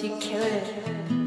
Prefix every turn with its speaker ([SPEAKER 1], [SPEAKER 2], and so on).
[SPEAKER 1] she killed it.